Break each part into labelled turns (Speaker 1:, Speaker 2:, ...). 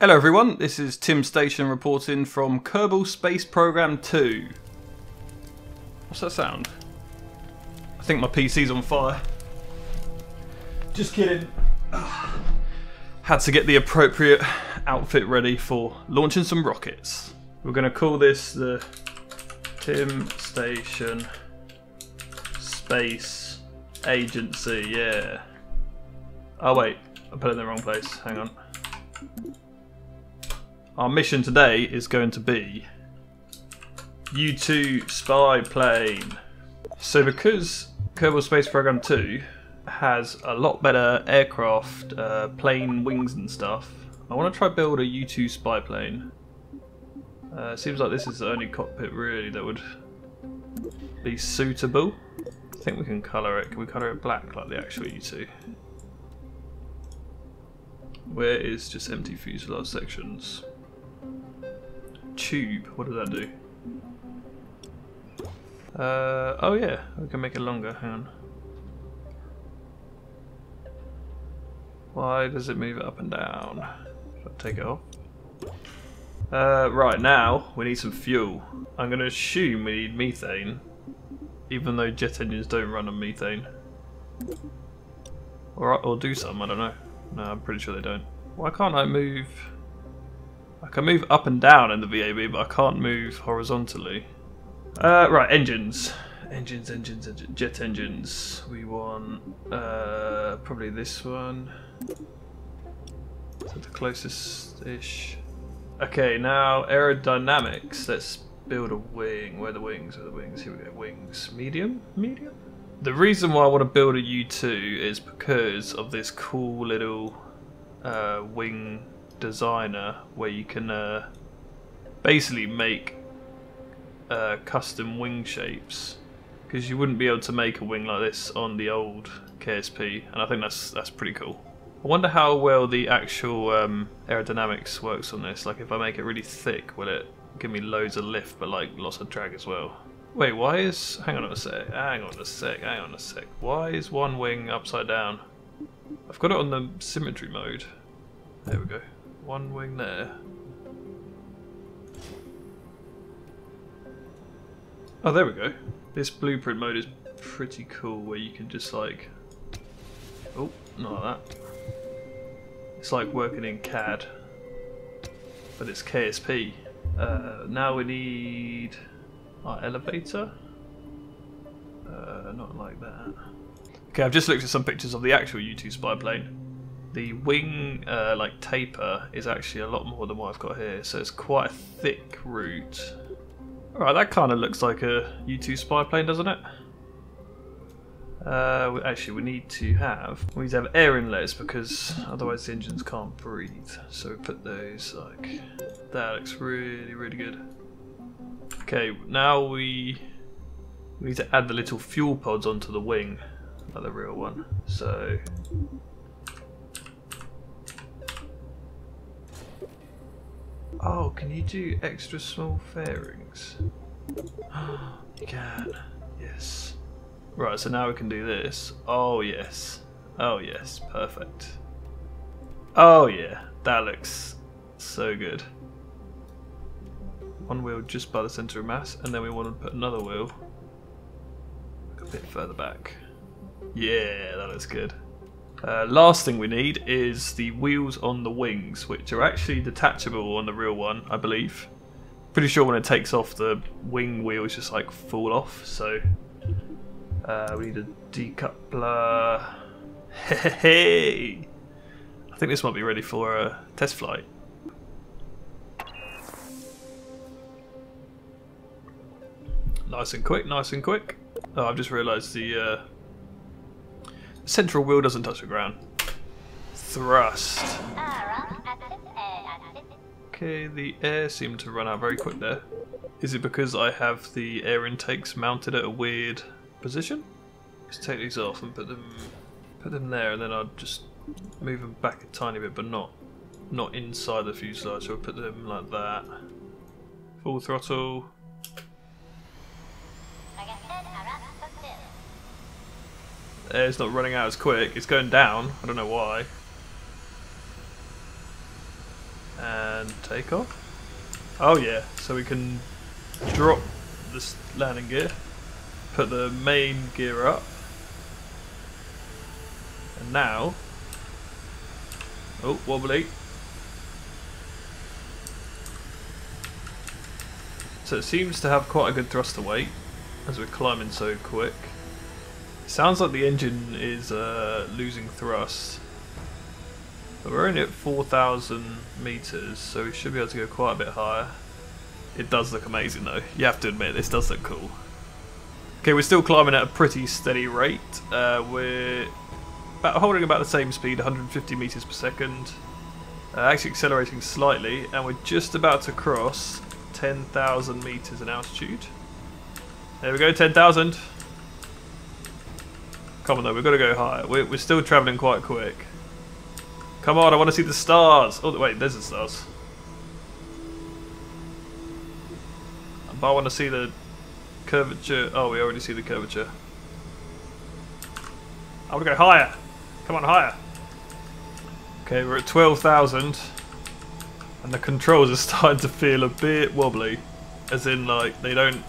Speaker 1: Hello everyone, this is Tim Station reporting from Kerbal Space Program 2. What's that sound? I think my PC's on fire. Just kidding. Had to get the appropriate outfit ready for launching some rockets. We're going to call this the Tim Station Space Agency, yeah. Oh wait, I put it in the wrong place, hang on. Our mission today is going to be U2 spy plane. So because Kerbal Space Program 2 has a lot better aircraft, uh, plane wings and stuff, I want to try build a U2 spy plane. Uh, seems like this is the only cockpit really that would be suitable. I think we can colour it. Can we colour it black like the actual U2? Where is just empty fuselage sections? Tube. What does that do? Uh, oh yeah, we can make it longer. Hang on. Why does it move up and down? Should I take it off? Uh, right, now we need some fuel. I'm going to assume we need methane, even though jet engines don't run on methane. Or, or do some, I don't know. No, I'm pretty sure they don't. Why can't I move... I can move up and down in the VAB, but I can't move horizontally. Uh, right, engines. Engines, engines, engines, jet engines. We want uh, probably this one. That the closest-ish? Okay, now aerodynamics. Let's build a wing. Where the wings? Where are the wings? Here we go. Wings. Medium? Medium? The reason why I want to build a U2 is because of this cool little uh, wing designer where you can uh, basically make uh, custom wing shapes because you wouldn't be able to make a wing like this on the old KSP and I think that's that's pretty cool. I wonder how well the actual um, aerodynamics works on this like if I make it really thick will it give me loads of lift but like lots of drag as well. Wait why is, hang on a sec, hang on a sec, hang on a sec, why is one wing upside down? I've got it on the symmetry mode. There we go one wing there. Oh, there we go. This blueprint mode is pretty cool where you can just like... Oh, not like that. It's like working in CAD, but it's KSP. Uh, now we need our elevator. Uh, not like that. Okay, I've just looked at some pictures of the actual U2 spy plane the wing uh, like taper is actually a lot more than what I've got here, so it's quite a thick root. Alright, that kind of looks like a U2 spy plane, doesn't it? Uh, actually, we need to have we need to have air inlets because otherwise the engines can't breathe. So we put those like that. Looks really, really good. Okay, now we we need to add the little fuel pods onto the wing, like the real one. So Oh, can you do extra small fairings? you can. Yes. Right, so now we can do this. Oh, yes. Oh, yes. Perfect. Oh, yeah. That looks so good. One wheel just by the centre of mass, and then we want to put another wheel a bit further back. Yeah, that looks good. Uh, last thing we need is the wheels on the wings, which are actually detachable on the real one, I believe. Pretty sure when it takes off, the wing wheels just like fall off. So uh, we need a decoupler. Hey, I think this might be ready for a test flight. Nice and quick, nice and quick. Oh, I've just realised the uh, Central wheel doesn't touch the ground. Thrust. Okay, the air seemed to run out very quick there. Is it because I have the air intakes mounted at a weird position? Let's take these off and put them put them there and then I'll just move them back a tiny bit but not not inside the fuselage so I'll put them like that. Full throttle. It's not running out as quick. It's going down. I don't know why. And take off. Oh yeah, so we can drop this landing gear, put the main gear up, and now, oh wobbly. So it seems to have quite a good thruster weight as we're climbing so quick. Sounds like the engine is uh, losing thrust. But we're only at 4,000 meters, so we should be able to go quite a bit higher. It does look amazing though. You have to admit, this does look cool. Okay, we're still climbing at a pretty steady rate. Uh, we're about holding about the same speed, 150 meters per second. Uh, actually accelerating slightly, and we're just about to cross 10,000 meters in altitude. There we go, 10,000. Come on though, we've got to go higher. We're, we're still travelling quite quick. Come on, I want to see the stars. Oh, wait, there's the stars. But I want to see the curvature. Oh, we already see the curvature. I want to go higher. Come on, higher. Okay, we're at 12,000. And the controls are starting to feel a bit wobbly. As in, like, they don't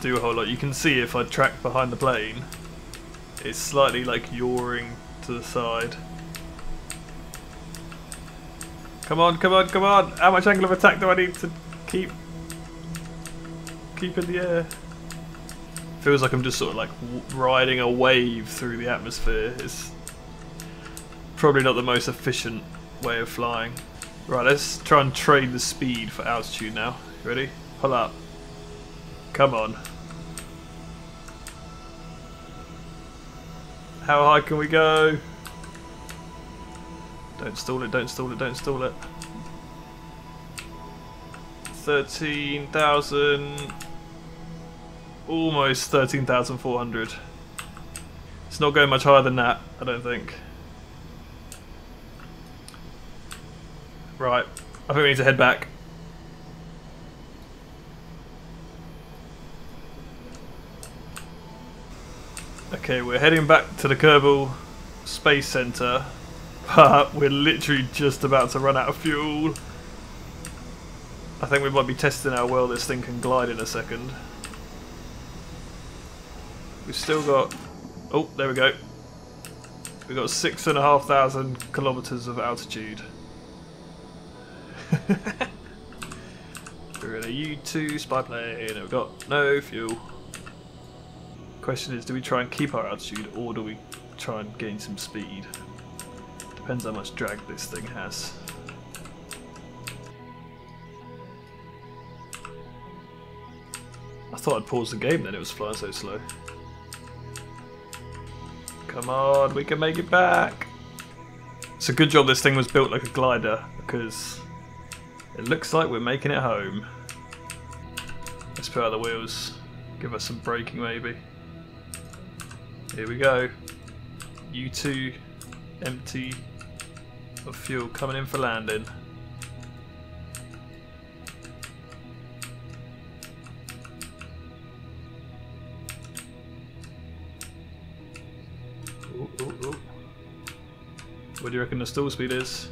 Speaker 1: do a whole lot. You can see if I track behind the plane, it's slightly, like, yawing to the side. Come on, come on, come on! How much angle of attack do I need to keep keep in the air? Feels like I'm just sort of like riding a wave through the atmosphere. It's probably not the most efficient way of flying. Right, let's try and trade the speed for altitude now. Ready? Pull up. Come on. How high can we go? Don't stall it, don't stall it, don't stall it. 13,000... Almost 13,400. It's not going much higher than that, I don't think. Right, I think we need to head back. Okay, we're heading back to the Kerbal Space Center but we're literally just about to run out of fuel. I think we might be testing how well this thing can glide in a second. We've still got... Oh, there we go. We've got six and a half thousand kilometres of altitude. we're in a U-2 spy plane and we've got no fuel. Question is, do we try and keep our altitude or do we try and gain some speed? Depends how much drag this thing has. I thought I'd pause the game then, it was flying so slow. Come on, we can make it back! It's a good job this thing was built like a glider, because it looks like we're making it home. Let's put out the wheels, give us some braking maybe. Here we go. U2 empty of fuel coming in for landing. Ooh, ooh, ooh. What do you reckon the stall speed is?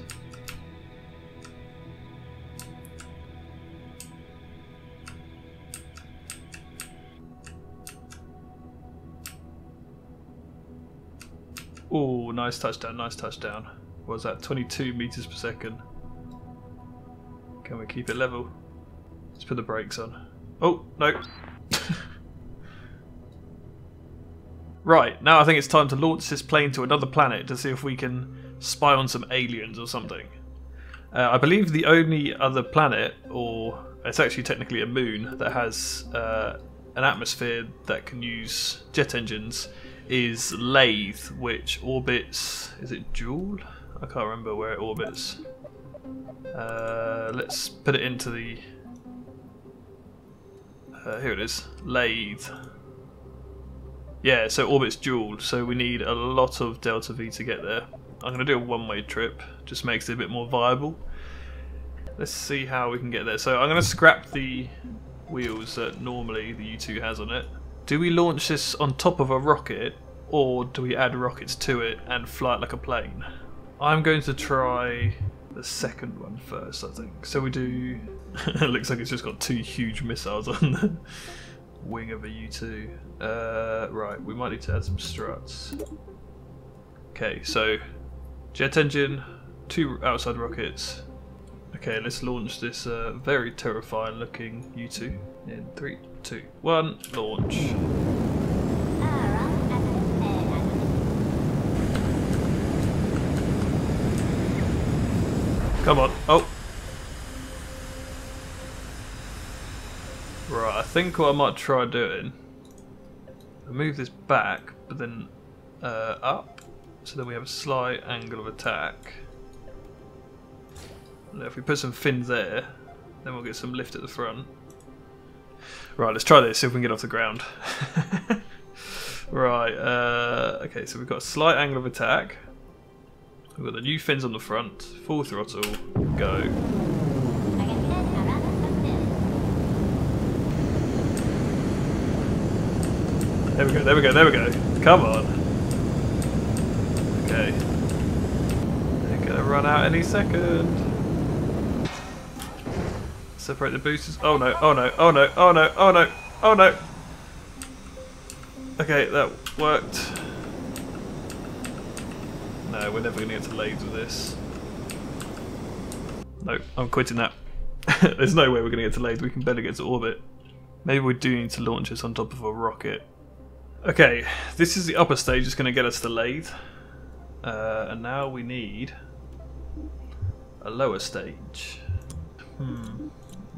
Speaker 1: Nice touchdown, nice touchdown was that 22 meters per second. Can we keep it level? Let's put the brakes on. Oh, no. right, now I think it's time to launch this plane to another planet to see if we can spy on some aliens or something. Uh, I believe the only other planet, or it's actually technically a moon, that has uh, an atmosphere that can use jet engines is Laythe, which orbits. Is it Jool? I can't remember where it orbits. Uh, let's put it into the... Uh, here it is. Laythe. Yeah, so orbits Jool, so we need a lot of delta V to get there. I'm going to do a one-way trip, just makes it a bit more viable. Let's see how we can get there. So I'm going to scrap the wheels that normally the U2 has on it. Do we launch this on top of a rocket, or do we add rockets to it and fly it like a plane? I'm going to try the second one first, I think. So we do. it looks like it's just got two huge missiles on the wing of a U2. Uh, right, we might need to add some struts. Okay, so jet engine, two outside rockets. Okay, let's launch this uh, very terrifying looking U2 in three, two, one, launch. Come on. Oh. Right, I think what I might try doing, move this back, but then uh, up, so then we have a slight angle of attack. Now if we put some fins there, then we'll get some lift at the front. Right, let's try this, see if we can get off the ground. right, uh, okay, so we've got a slight angle of attack. We've got the new fins on the front, full throttle, go. There we go, there we go, there we go. Come on. Okay. They're gonna run out any second. Separate the boosters. Oh no, oh no, oh no, oh no, oh no, oh no. Okay, that worked. No, we're never going to get to Laythes with this. No, I'm quitting that. There's no way we're going to get to Laythes. We can barely get to orbit. Maybe we do need to launch this on top of a rocket. Okay, this is the upper stage. that's going to get us to Laythe. Uh, and now we need a lower stage. Hmm.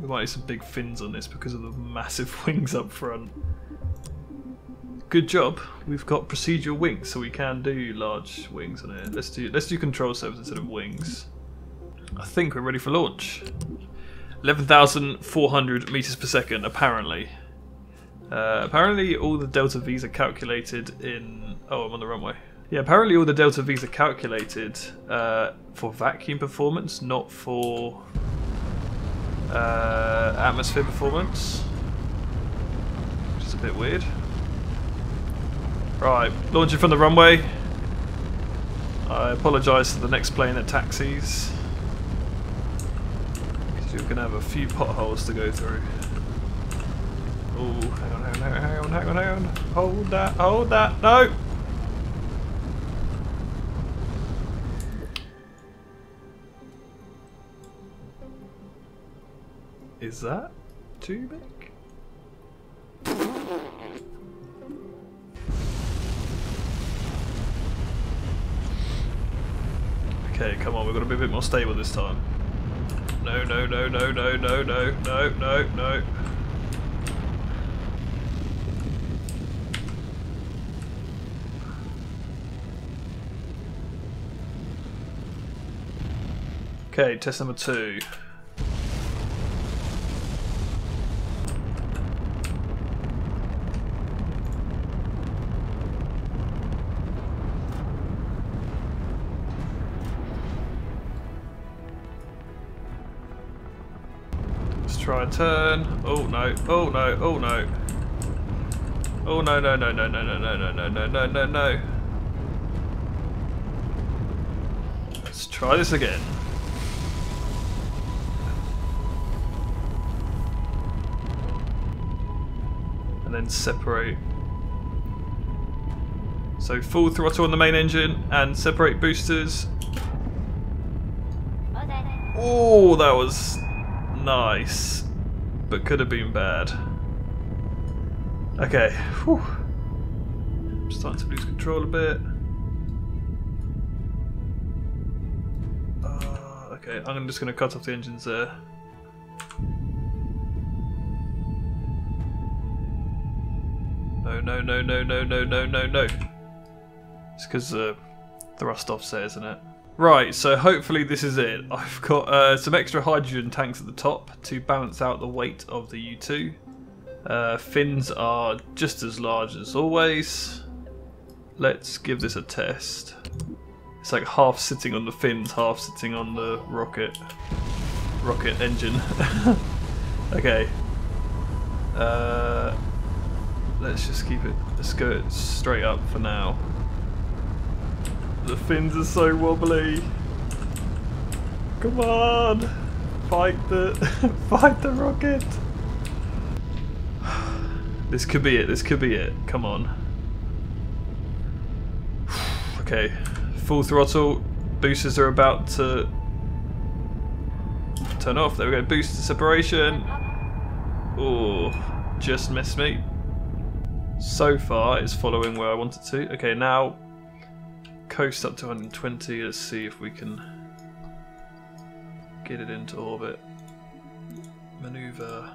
Speaker 1: We might need some big fins on this because of the massive wings up front. Good job. We've got procedural wings, so we can do large wings on it. Let's do let's do control surface instead of wings. I think we're ready for launch. 11,400 meters per second, apparently. Uh, apparently, all the delta V's are calculated in. Oh, I'm on the runway. Yeah, apparently all the delta V's are calculated uh, for vacuum performance, not for uh, atmosphere performance. Which is a bit weird. Right, launching from the runway. I apologise to the next plane that taxis. You're going to have a few potholes to go through. Oh, hang on, hang on, hang on, hang on, hang on. Hold that, hold that, no! Is that too big? Okay, come on, we've got to be a bit more stable this time. No, no, no, no, no, no, no, no, no, no. Okay, test number two. Try and turn. Oh no, oh no, oh no. Oh no, no, no, no, no, no, no, no, no, no, no, no, no. Let's try this again. And then separate. So full throttle on the main engine and separate boosters. Oh, that was nice, but could have been bad. Okay, Whew. I'm starting to lose control a bit. Uh, okay, I'm just going to cut off the engines there. No, no, no, no, no, no, no, no, no. It's because uh, the thrust offset, isn't it? Right, so hopefully this is it. I've got uh, some extra hydrogen tanks at the top to balance out the weight of the U2. Uh, fins are just as large as always. Let's give this a test. It's like half sitting on the fins, half sitting on the rocket rocket engine. okay. Uh, let's just keep it. Let's go straight up for now. The fins are so wobbly. Come on! Fight the fight the rocket! This could be it, this could be it. Come on. Okay. Full throttle. Boosters are about to turn off. There we go. Booster separation. Oh, just missed me. So far, it's following where I want it to. Okay, now coast up to 120. Let's see if we can get it into orbit. Maneuver.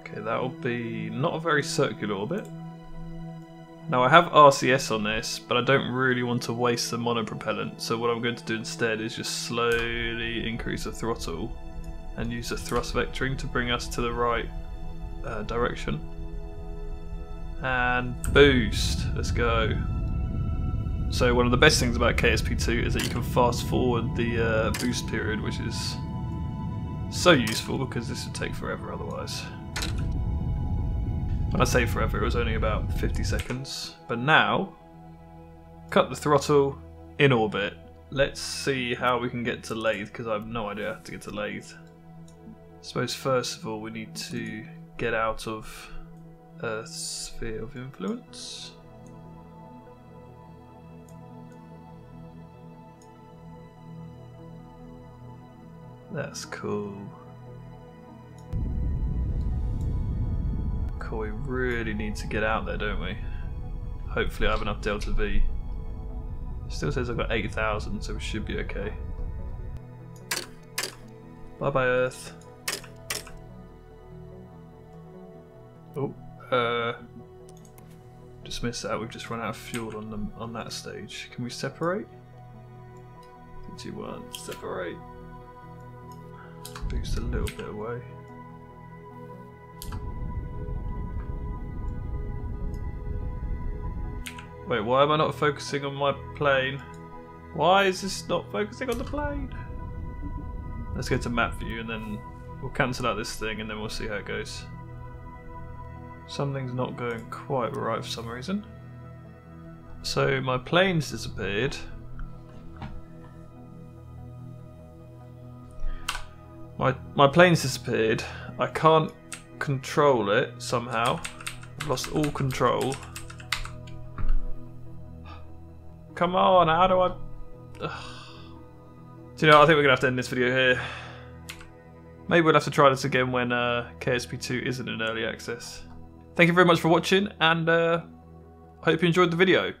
Speaker 1: Okay, that'll be not a very circular orbit. Now I have RCS on this, but I don't really want to waste the monopropellant, so what I'm going to do instead is just slowly increase the throttle and use the thrust vectoring to bring us to the right uh, direction. And boost, let's go. So one of the best things about KSP2 is that you can fast forward the uh, boost period, which is so useful because this would take forever otherwise. When I say forever, it was only about 50 seconds. But now, cut the throttle in orbit. Let's see how we can get to Laythe, because I have no idea how to get to Laythe. I suppose first of all we need to get out of Earth's sphere of influence. That's cool. Cool, we really need to get out there, don't we? Hopefully I have enough Delta V. Still says I've got 8,000, so we should be okay. Bye bye Earth. Oh, uh, dismiss that. We've just run out of fuel on them on that stage. Can we separate? Two, one, separate. Boost a little bit away. Wait, why am I not focusing on my plane? Why is this not focusing on the plane? Let's go to map view and then we'll cancel out this thing and then we'll see how it goes. Something's not going quite right for some reason. So my plane's disappeared. My my plane's disappeared. I can't control it somehow. I've lost all control. Come on, how do I... Do you know, I think we're going to have to end this video here. Maybe we'll have to try this again when uh, KSP2 isn't in early access. Thank you very much for watching, and uh, hope you enjoyed the video.